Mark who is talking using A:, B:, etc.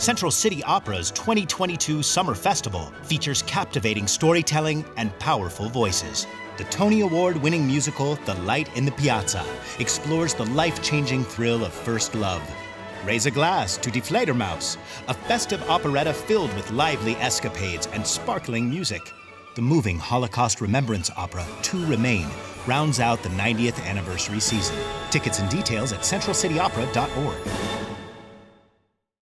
A: Central City Opera's 2022 Summer Festival features captivating storytelling and powerful voices. The Tony Award winning musical, The Light in the Piazza, explores the life changing thrill of first love. Raise a Glass to Die Fledermaus, a festive operetta filled with lively escapades and sparkling music. The moving Holocaust Remembrance opera, Two Remain, rounds out the 90th anniversary season. Tickets and details at centralcityopera.org.